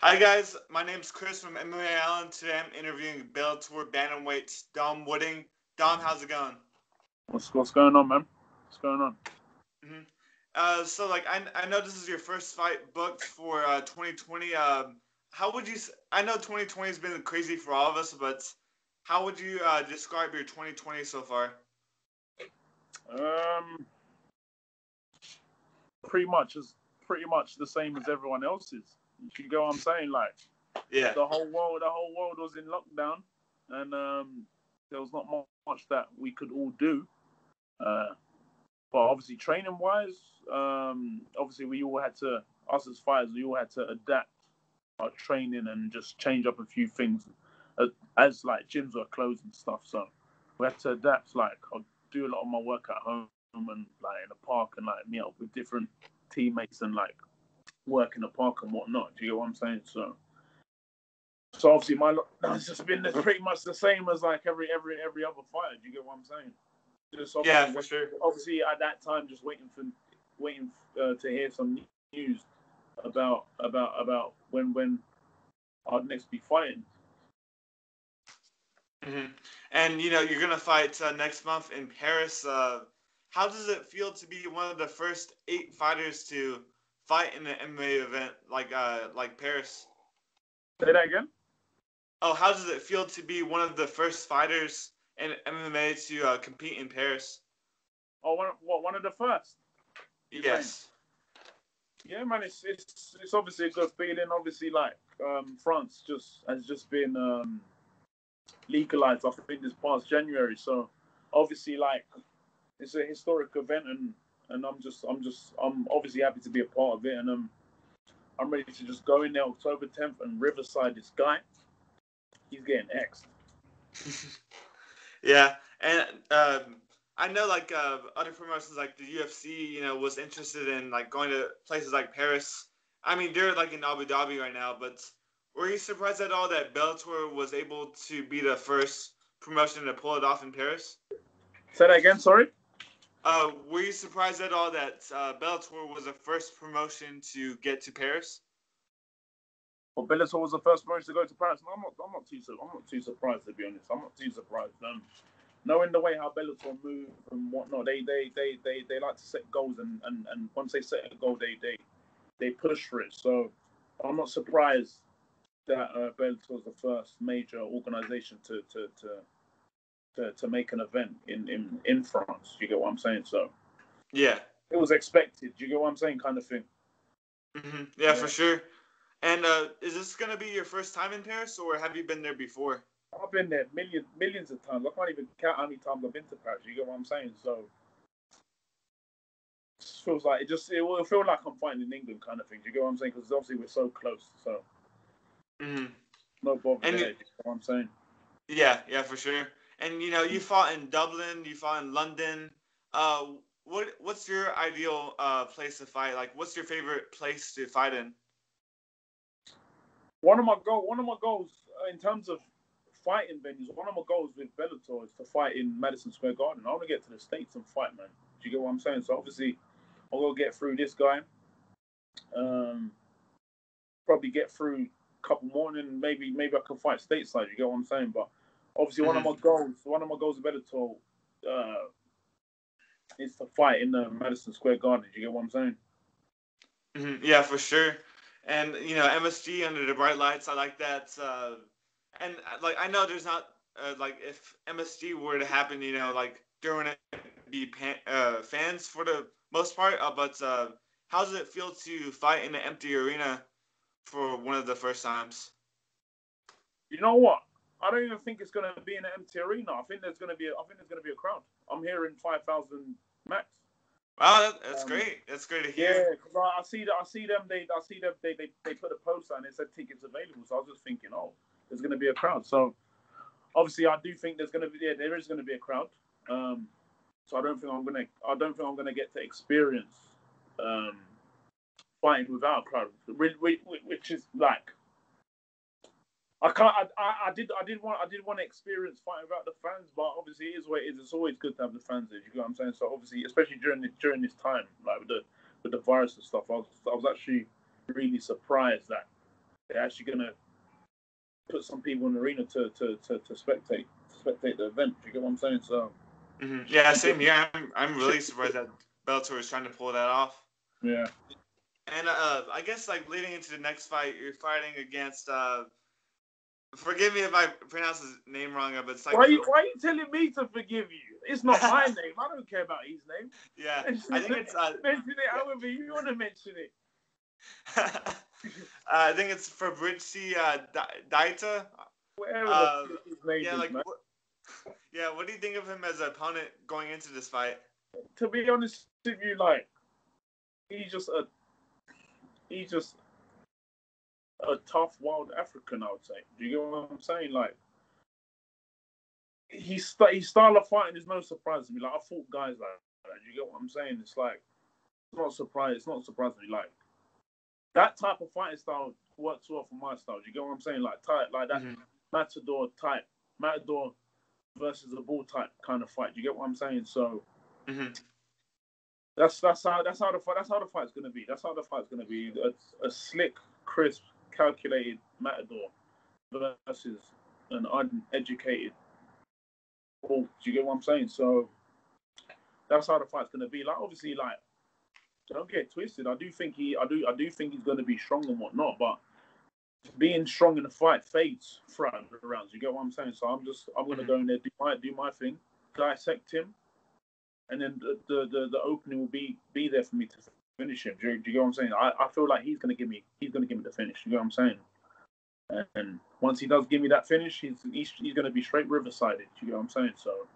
Hi guys, my name's Chris from MMA Island. Today I'm interviewing Bellator bantamweight Dom Wooding. Dom, how's it going? What's what's going on, man? What's going on? hmm Uh, so like I, I know this is your first fight booked for uh, 2020. Um, how would you? I know 2020 has been crazy for all of us, but how would you uh, describe your 2020 so far? Um, pretty much is pretty much the same as everyone else's. You get what I'm saying? Like Yeah. the whole world, the whole world was in lockdown, and um, there was not much that we could all do. Uh, but obviously, training wise, um, obviously we all had to, us as fighters, we all had to adapt our training and just change up a few things as, as like gyms were closed and stuff. So we had to adapt. Like I'll do a lot of my work at home and like in the park and like meet up with different teammates and like work in the park and whatnot. Do you get what I'm saying? So, so obviously my lockdown's just been pretty much the same as like every every every other fighter. Do you get what I'm saying? Just obviously, Yeah, for sure. obviously at that time just waiting for waiting uh, to hear some news about about about when when I'd next be fighting. hmm And you know you're gonna fight uh, next month in Paris. Uh, how does it feel to be one of the first eight fighters to fight in an MMA event like uh, like Paris? Say that again. Oh, how does it feel to be one of the first fighters in MMA to uh, compete in Paris? Oh, one, what one of the first? Yes. Yeah, man, it's it's it's obviously a good feeling. Obviously, like um, France just has just been um, legalized. I think this past January. So obviously, like it's a historic event, and and I'm just I'm just I'm obviously happy to be a part of it, and um, I'm ready to just go in there October 10th and Riverside. This guy, he's getting X. Yeah, and um, I know like uh, other promotions like the UFC, you know, was interested in like going to places like Paris. I mean, they're like in Abu Dhabi right now, but were you surprised at all that Bellator was able to be the first promotion to pull it off in Paris? Say that again. Sorry. Uh, were you surprised at all that uh, Bellator was the first promotion to get to Paris? Well, Bellator was the first promotion to go to Paris. No, I'm not. I'm not too. I'm not too surprised to be honest. I'm not too surprised. Um, knowing the way how Bellator move and whatnot, they they they they, they like to set goals and, and and once they set a goal, they they they push for it. So I'm not surprised that uh, Bellator was the first major organization to to to. To, to make an event in, in, in France, you get what I'm saying? So Yeah. it was expected. You get what I'm saying, kind of thing. hmm Yeah, for sure. And uh, is this gonna be your first time in Paris, or have you been there before? I've been there millions, millions of times. I can't even count how many times I've been to Paris. You get what I'm saying? So it feels like it just it will feel like I'm fighting in England, kind of thing. Do you get what I'm saying? Because obviously we're so close. So hmm no bother And there. you- you get what I'm saying? Yeah, yeah, for sure. And you know, you fought in Dublin, you fought in London. Uh, what what's your ideal uh place to fight? Like, what's your favorite place to fight in? One of my goal, one of my goals uh, in terms of fighting venues, one of my goals with Bellator is to fight in Madison Square Garden. I want to get to the states and fight, man. Do you get what I'm saying? So obviously, I'll go get through this guy. Um, probably get through a couple more, and maybe maybe I can fight stateside. You get what I'm saying? But obviously, one of my goals, one of my goals with Bellator, uh, is to fight in the Madison Square Garden. You get what I'm saying? hmm Yeah, for sure. And you know, MSG under the bright lights, I like that. Uh, and uh, like, I know there's not uh, like if MSG were to happen, you know, like during it be pa- uh, fans for the most part. Uh, but uh, how does it feel to fight in an empty arena for one of the first times? You know what? I don't even think it's going to be in an empty arena. I think there's going to be. A, I think there's going to be a crowd. I'm hearing five thousand max. Wow, that's Um, great. That's great to hear. Yeah, because I, I see that. I see them. They, I see them. They, they, they put a post on. It said tickets available. So I was just thinking, oh, there's going to be a crowd. So obviously, I do think there's going to be. Yeah, there is going to be a crowd. Um, so I don't think I'm going to. I don't think I'm going to get to experience um, fighting without a crowd, which is like. I can't. I, I, I did. I did want. I did want to experience fighting without the fans, but obviously, it is what it is. It's always good to have the fans there. You know what I'm saying? So obviously, especially during this during this time, like with the with the virus and stuff, I was I was actually really surprised that they're actually gonna put some people in the arena to to to, to spectate to spectate the event. Do you get what I'm saying? So mm-hmm. yeah, same here. I'm I'm really surprised that Bellator is trying to pull that off. Yeah. And uh, I guess like leading into the next fight, you're fighting against. Uh, forgive me if I pronounce his name wrong, but it's like. Why are you, why are you telling me to forgive you? It's not my name. I don't care about his name. Yeah, I think it's. Uh, mention it however you want to mention it. uh, I think it's Fabrizi uh, Daita. Whatever uh, his name yeah, is, like. What, yeah, what do you think of him as an opponent going into this fight? To be honest with you, like he's just a he's just a tough, wild African. I would say. Do you get what I'm saying? Like his his style of fighting is no surprise to me. Like I fought guys like that. Do you get what I'm saying? It's like it's not surprise. It's not surprising. Like that type of fighting style works well for my style. Do you get what I'm saying? Like tight, like that mm-hmm. matador type, matador versus a bull type kind of fight. Do you get what I'm saying? So. Mm-hmm. That's that's how that's how the fight that's how the fight's gonna be. That's how the fight's gonna be. A, a slick, crisp, calculated matador versus an uneducated. Do you get what I'm saying? So that's how the fight's gonna be. Like obviously, like don't get twisted. I do think he, I do, I do think he's gonna be strong and whatnot. But being strong in the fight fades throughout the rounds. You get what I'm saying? So I'm just, I'm gonna mm-hmm. go in there, do my, do my thing, dissect him, and then the, the, the, the, opening will be be there for me to finish him. Do you, do you get what I'm saying? I, I feel like he's gonna give me he's gonna give finish. You get what I'm saying? And once he does give me that finish, he's he's, he's gonna be straight riverside. You get what I'm saying? So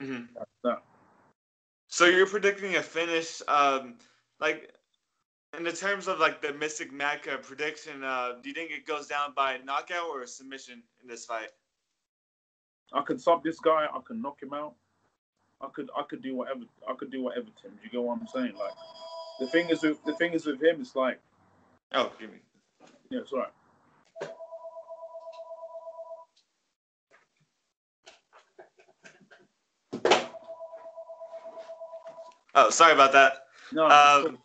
mm-hmm. that's that. So you're predicting a finish, um, like in the terms of like the Mystic Mac uh, prediction. Uh, do you think it goes down by knockout or submission in this fight? I can sub this guy. I can knock him out. I could I could do whatever I could do whatever Tim. Do you get what I'm saying? Like the thing is with the thing is with him, it's like Oh, give me. Yeah, it's alright. Oh, sorry about that. No. Um,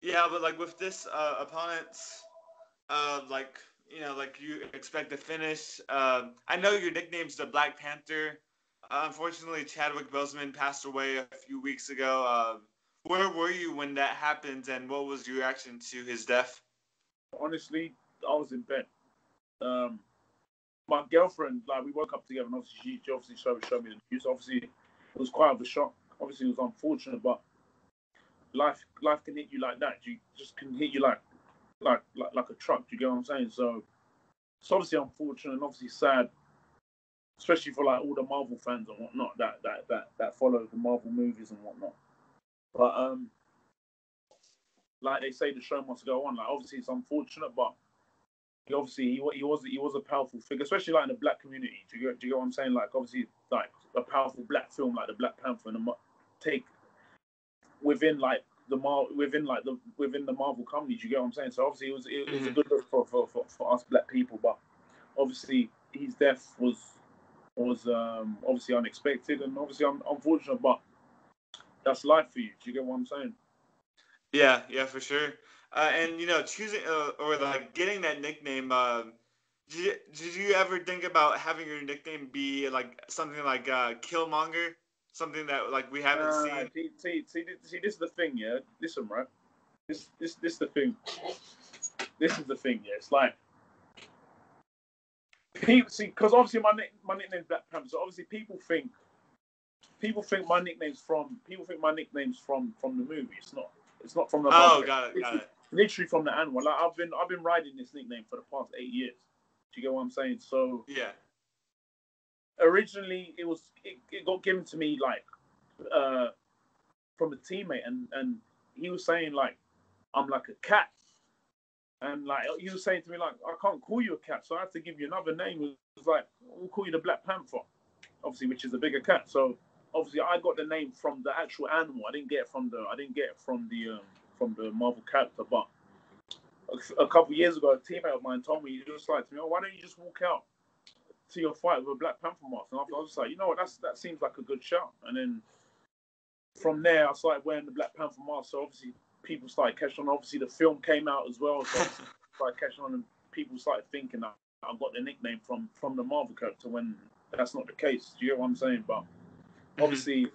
yeah, but like with this uh, opponent, uh, like you know, like you expect to finish. Um, I know your nickname's the Black Panther. Uh, unfortunately, Chadwick Boseman passed away a few weeks ago. Uh, where were you when that happened, and what was your reaction to his death? Honestly, I was in bed. Um, my girlfriend, like, we woke up together, and obviously, she obviously showed, showed me the news. Obviously, it was quite of a shock. Obviously, it was unfortunate, but life life can hit you like that. You just can hit you like like like, like a truck. Do you get what I'm saying? So it's obviously unfortunate and obviously sad especially for like all the Marvel fans and whatnot that that that that follow the Marvel movies and whatnot. But um, like they say, the show must go on. Like obviously it's unfortunate, but he obviously he, he was he was a powerful figure, especially like in the black community. Do you get do you get what I'm saying? Like obviously like a powerful black film like the Black Panther and the, take within like the Mar within like the within the Marvel company. Do you get what I'm saying? So obviously it was it, was a mm-hmm. good look for, for, for, for us black people, but obviously his death was was um, obviously unexpected and obviously un- unfortunate, but that's life for you. Do you get what I'm saying? Yeah, yeah, for sure. Uh, and you know, choosing uh, or like getting that nickname. Uh, did you, did you ever think about having your nickname be like something like uh, Killmonger? Something that like we haven't uh, seen. See, see, see, see, this is the thing, yeah. Listen, right. This, this, this is the thing. This is the thing, yeah. It's like people see because obviously my nick, my nickname's Black Panther. So obviously people think people think my nickname's from people think my nickname's from from the movie. It's not. It's not from the. Oh, got it, got it. Literally from the animal. Like I've been I've been riding this nickname for the past eight years. Do you get what I'm saying? So yeah. Originally, it was it, it got given to me like uh from a teammate, and and he was saying like I'm like a cat and like he was saying to me, like, I can't call you a cat, so I have to give you another name. It was like, we'll call you the Black Panther, obviously, which is a bigger cat. So obviously, I got the name from the actual animal. I didn't get it from the I didn't get it from the um, from the Marvel character. But a, a couple years ago, a teammate of mine told me, he was like to me, oh, why don't you just walk out to your fight with a Black Panther mask? And I was just like, you know what, that's that seems like a good shot. And then from there, I started wearing the Black Panther mask. So obviously people started catching on. Obviously, the film came out as well, so started catching on. And people started thinking that I got the nickname from from the Marvel character when that's not the case. Do you get what I'm saying? But Mm-hmm. obviously,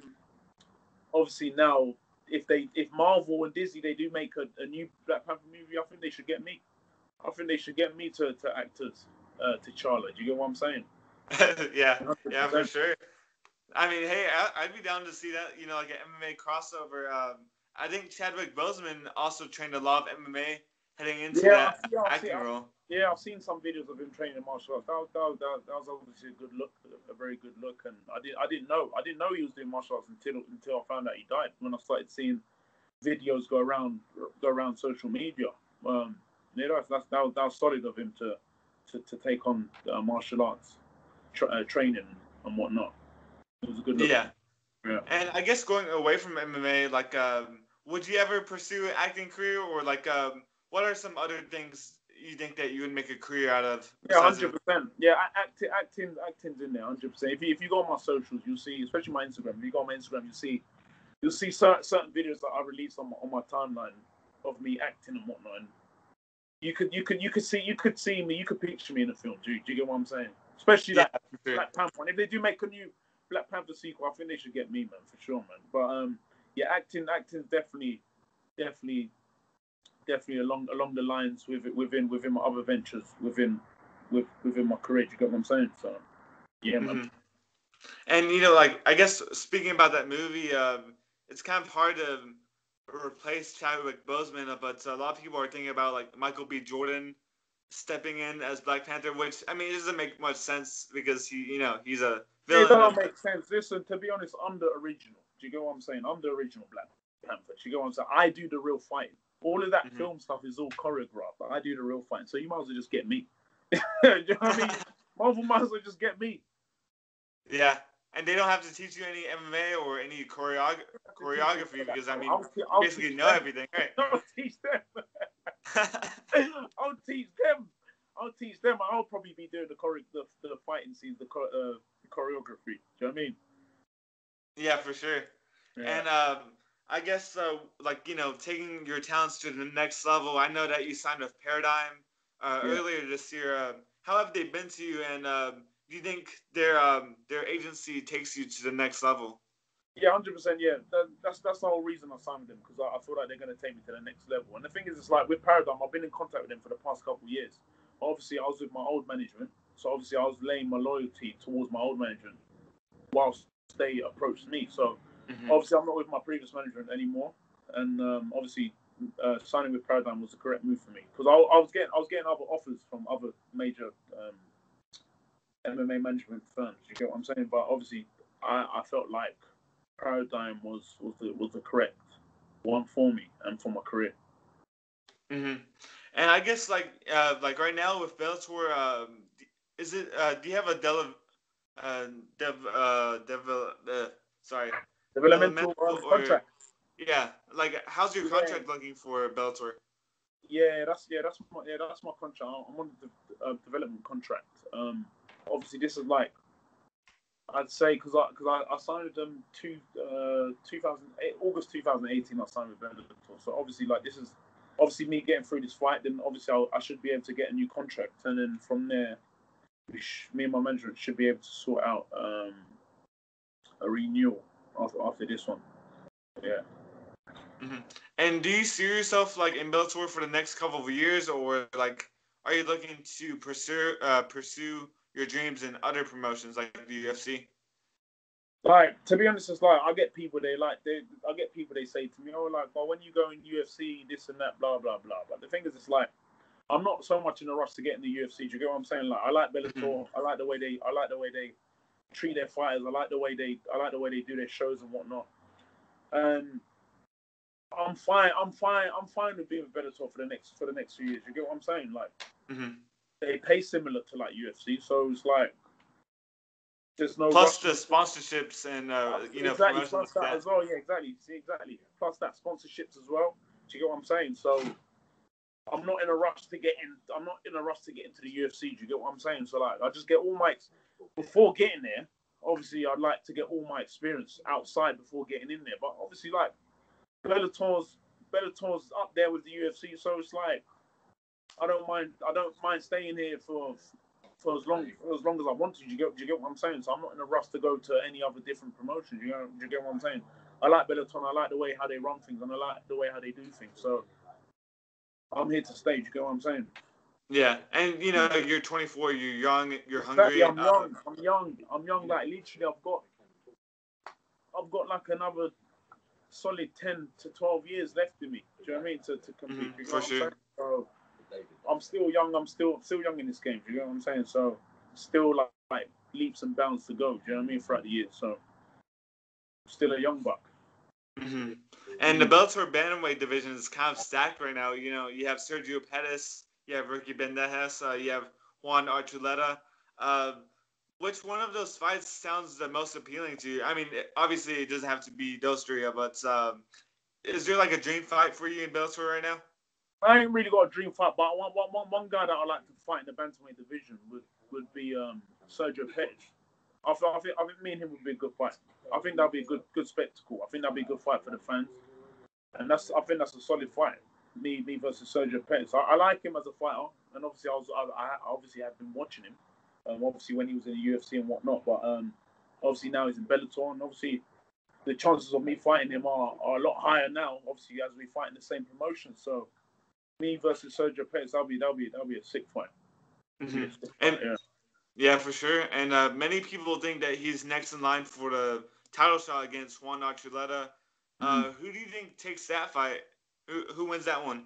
obviously now if they if Marvel and Disney they do make a, a new Black Panther movie, I think they should get me. I think they should get me to to act as uh, T'Challa. Do you get what I'm saying? yeah, yeah, for sure. I mean, hey, I, I'd be down to see that. You know, like an MMA crossover. Um, I think Chadwick Boseman also trained a lot of MMA heading into Yeah, that yeah, I've acting seen- role. Yeah, I've seen some videos of him training martial arts. That, was- that, that, that was obviously a good look, a very good look. And I didn't, I didn't know, I didn't know he was doing martial arts until until I found out he died. When I started seeing videos go around, go around social media. Um, yeah, that's, that's that, was, that was solid of him to to, to take on uh, martial arts tra- uh, training and whatnot. It was a good look. Yeah. Yeah. And I guess going away from MMA, like, um, would you ever pursue an acting career, or like, um, what are some other things you think that you would make a career out of? Yeah, hundred percent. Yeah, acting, acting, acting's in there, hundred percent. If you if you go on my socials, you'll see, especially my Instagram. If you go on my Instagram, you'll see, you'll see certain, certain videos that I release on my, on my timeline of me acting and whatnot. And you could you could you could see you could see me, you could picture me in a film. Do you, do you get what I'm saying? Especially Yeah, that sure. Black Panther one. If they do make a new Black Panther sequel, I think they should get me, man, for sure, man. But um, yeah, acting, acting's definitely, definitely, definitely along along the lines with within within my other ventures within with within my career. Do you get what I'm saying? So yeah, man. Mhm. And you know, like I guess speaking about that movie, um, it's kind of hard to replace Chadwick Boseman, but a lot of people are thinking about like Michael B. Jordan stepping in as Black Panther, which I mean, it doesn't make much sense because he, you know, he's a It villain. don't make sense. Listen, to be honest, I'm the original. Do you get what I'm saying? I'm the original Black Panther. Do you get what I'm saying? I do the real fighting. All of that Mhm. film stuff is all choreographed. But I do the real fighting. So you might as well just get me. do you know what I mean? Marvel might as well just get me. Yeah, and they don't have to teach you any MMA or any choreog- choreography because I mean, I'll, I'll basically know them. everything, right? I'll teach them. I'll teach them. I'll teach them. I'll probably be doing the chore- the, the fighting scenes, the, uh, the choreography. Do you know what I mean? yeah, for sure. And um, I guess, uh, like you know, taking your talents to the next level. I know that you signed with Paradigm uh, Yeah. earlier this year. Uh, how have they been to you? And um, do you think their um, their agency takes you to the next level? Yeah, hundred percent. Yeah, that, that's that's the whole reason I signed with them because I, I feel like they're going to take me to the next level. And the thing is, it's like with Paradigm, I've been in contact with them for the past couple of years. Obviously, I was with my old management, so obviously I was laying my loyalty towards my old management, whilst they approached me. So obviously, I'm not with my previous management anymore, and um, obviously. Uh, signing with Paradigm was the correct move for me because I, I was getting I was getting other offers from other major um, MMA management firms. You get what I'm saying? But obviously, I, I felt like Paradigm was was the was the correct one for me and for my career. hmm And I guess like uh, like right now with Bellator, um, is it uh, do you have a dev uh, dev uh, dev uh, sorry Developmental or- contract. yeah like how's your Yeah. contract looking for Bellator? Yeah, that's yeah, that's my yeah, that's my contract. I'm on the uh, development contract. Um, obviously this is like I'd say because I because I, I signed with them two uh 2008 August 2018. I signed with Bellator. So obviously like this is obviously me getting through this fight. Then obviously I'll, I should be able to get a new contract, and then from there, sh- me and my management should be able to sort out um a renewal after after this one. Yeah. hmm And do you see yourself like in Bellator for the next couple of years, or like are you looking to pursue uh, pursue your dreams in other promotions like the UFC? Like to be honest, it's like I get people they like they I get people they say to me, oh like, well when you go in UFC, this and that, blah blah blah. But the thing is, it's like I'm not so much in a rush to get in the UFC. Do you get what I'm saying? Like I like Bellator. I like the way they I like the way they treat their fighters. I like the way they I like the way they do their shows and whatnot. And I'm fine. I'm fine. I'm fine with being with Bellator for the next for the next few years. You get what I'm saying? Like hmm they pay similar to like UFC, so it's like there's no Plus rush the sponsorships and uh, you know exactly. Plus that that. as well. Yeah, exactly. See, exactly. Plus that sponsorships as well. Do you get what I'm saying? So I'm not in a rush to get in. I'm not in a rush to get into the UFC. Do you get what I'm saying? So like, I just get all my before getting there. Obviously, I'd like to get all my experience outside before getting in there. But obviously, like Bellator's Bellator's up there with the UFC, so it's like I don't mind. I don't mind staying here for for as long for as long as I want to. Do you get? Do you get what I'm saying? So I'm not in a rush to go to any other different promotions. You know? Do you get what I'm saying? I like Bellator. I like the way how they run things, and I like the way how they do things. So I'm here to stay. Do you get what I'm saying? Yeah, and you know you're 24, you're young, you're hungry. Exactly, I'm young. I'm young. I'm young. Like literally, I've got, I've got like another solid 10 to 12 years left in me. Do you know what I mean? To, to compete. Mm-hmm, for sure. So, I'm still young. I'm still still young in this game. Do you know what I'm saying? So still like, like leaps and bounds to go. Do you know what I mean? Throughout the year, so still a young buck. Mm-hmm. And the Bellator bantamweight division is kind of stacked right now. You know, you have Sergio Pettis, you have Ricky Bandejas, uh, you have Juan Archuleta. Uh, which one of those fights sounds the most appealing to you? I mean, obviously it doesn't have to be those three, but um, is there like a dream fight for you in Bellator right now? I ain't really got a dream fight, but one, one, one guy that I like to fight in the bantamweight division would would be um, Sergio Pettis. I, th- I think I think me and him would be a good fight. I think that'd be a good good spectacle. I think that'd be a good fight for the fans, and that's I think that's a solid fight. Me me versus Sergio Pettis. I, I like him as a fighter, and obviously I was I, I obviously have been watching him. Um, obviously when he was in the UFC and whatnot, but um, obviously now he's in Bellator, and obviously the chances of me fighting him are, are a lot higher now. Obviously as we fight in the same promotion, so me versus Sergio Pettis, that'll be that'll be that'll be a sick fight. Mm-hmm. and yeah. Yeah. for sure. And uh, many people think that he's next in line for the title shot against Juan Archuleta. Uh, mm-hmm. Who do you think takes that fight? Who who wins that one?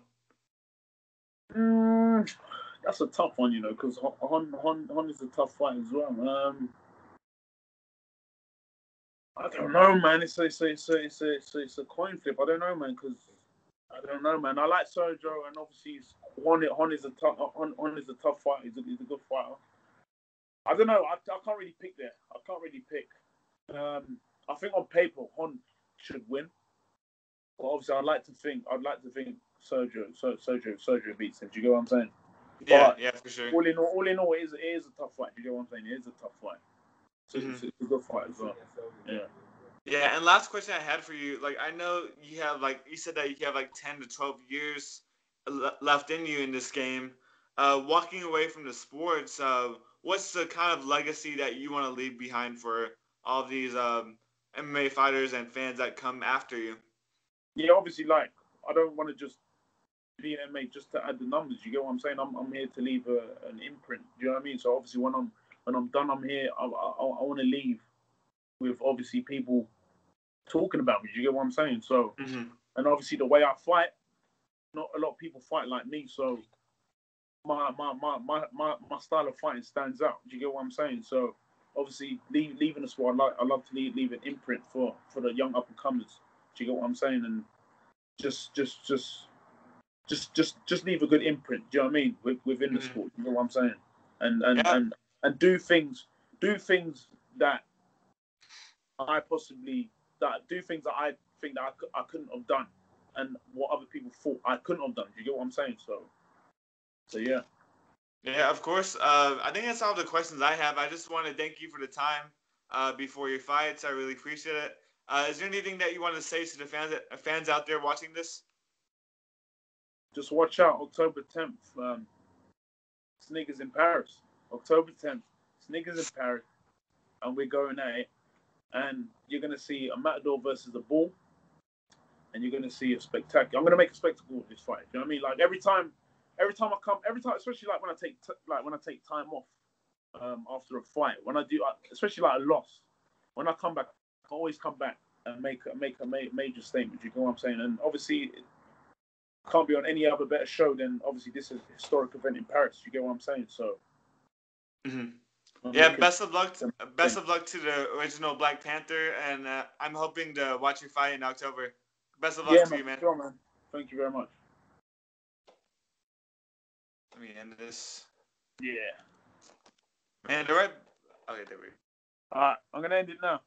Mm, that's a tough one, you know, because Juan, Juan, Juan is a tough fight as well. Um, I don't know, man. It's a, it's a, it's a, it's a, it's a, it's a coin flip. I don't know, man, because I don't know, man. I like Sergio, and obviously Juan, Juan is a tough, Juan, Juan is a tough fighter. He's a, he's a good fighter. I don't know. I, I can't really pick there. I can't really pick. Um, I think on paper, Juan should win. But obviously, I'd like to think. I'd like to think Sergio, Sergio, Sergio beats him. Do you get what I'm saying? Yeah, but yeah, for sure. All in all, all in all, it is, it is a tough fight. Do you get what I'm saying? It is a tough fight. So mm-hmm. it's, it's a good fight as well. Yeah. Yeah, and last question I had for you, like I know you have like you said that you have like ten to twelve years left in you in this game. Uh, walking away from the sports, uh, what's the kind of legacy that you want to leave behind for all these um, MMA fighters and fans that come after you? Yeah, obviously, like I don't want to just be an MMA just to add the numbers. You get what I'm saying? I'm, I'm here to leave a, an imprint. Do you know what I mean? So obviously, when I'm when I'm done, I'm here. I, I, I want to leave with obviously people talking about me. Do you get what I'm saying? So, mm-hmm. and obviously the way I fight, not a lot of people fight like me. So, my my my my my, my style of fighting stands out. Do you get what I'm saying? So, obviously leave, leaving the sport, I, like, I love to leave, leave an imprint for for the young up and comers. Do you get what I'm saying? And just just just just just just leave a good imprint. Do you know what I mean? within the mm-hmm. sport, you know what I'm saying? And and yeah. and and do things do things that I possibly that do things that I think that I, I couldn't have done, and what other people thought I couldn't have done. Do you get what I'm saying? So, so yeah. Yeah, of course. Uh, I think that's all the questions I have. I just want to thank you for the time uh, before your fights. I really appreciate it. Uh, is there anything that you want to say to the fans that fans out there watching this? Just watch out, October 10th. Um, Sneakers in Paris. October 10th. Sneakers in Paris, and we're going at it and you're going to see a Matador versus a Bull, and you're going to see a spectacular. I'm going to make a spectacle of this fight. You know what I mean? Like every time, every time I come, every time, especially like when I take t- like when I take time off um, after a fight, when I do, uh, especially like a loss, when I come back, I always come back and make make a ma- major statement. You know what I'm saying? And obviously, can't be on any other better show than obviously this is a historic event in Paris. You get what I'm saying? So. Mm-hmm. Yeah, best of luck. To, best of luck to the original Black Panther, and uh, I'm hoping to watch your fight in October. Best of luck yeah, to man, you, man. Sure, man. Thank you very much. Me end this. Yeah. Man, the right. Okay, there we go. All right, I'm gonna end it now.